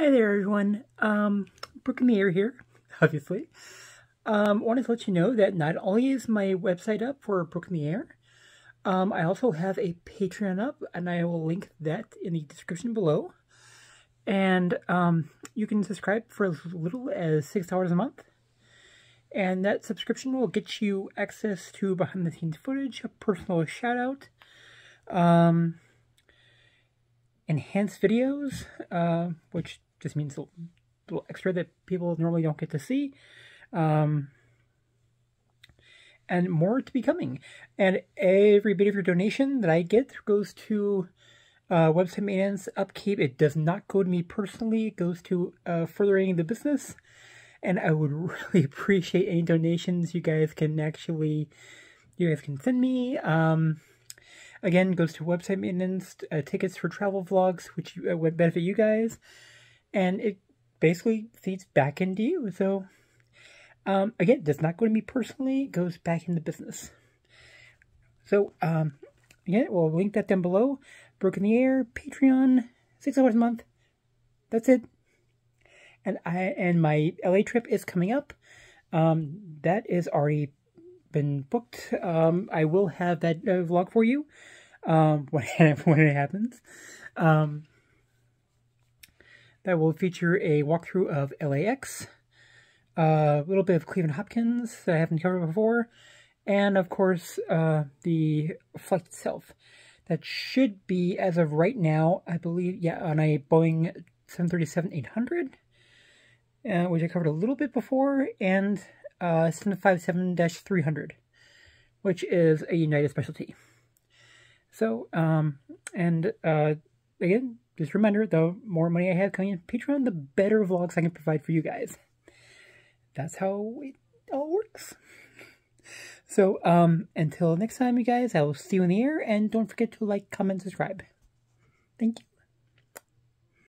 Hi there, everyone. Um, Brooke air here, obviously. Um, wanted to let you know that not only is my website up for Brooke in the Air, um, I also have a Patreon up, and I will link that in the description below. And um, you can subscribe for as little as $6 a month. And that subscription will get you access to behind the scenes footage, a personal shout out, um, enhanced videos, uh, which just means a little extra that people normally don't get to see. Um, and more to be coming. And every bit of your donation that I get goes to uh, website maintenance, upkeep. It does not go to me personally. It goes to uh, furthering the business. And I would really appreciate any donations you guys can actually, you guys can send me. Um, again, goes to website maintenance, uh, tickets for travel vlogs, which uh, would benefit you guys and it basically feeds back into you. So, um, again, does not go to me personally, it goes back into business. So, um, again, we'll link that down below. Brooke in the Air, Patreon, six dollars a month. That's it. And I and my LA trip is coming up. Um, that is already been booked. Um, I will have that uh, vlog for you um, when when it happens. Um, that will feature a walkthrough of LAX, a little bit of Cleveland Hopkins that I haven't covered before, and of course uh, the flight itself. That should be, as of right now, I believe, yeah, on a Boeing 737-800, uh, which I covered a little bit before, and uh, 757-300, which is a United specialty. So, um, and uh, again, just remember, the more money I have coming in Patreon, the better vlogs I can provide for you guys. That's how it all works. So, um, until next time, you guys, I will see you in the air, and don't forget to like, comment, subscribe. Thank you.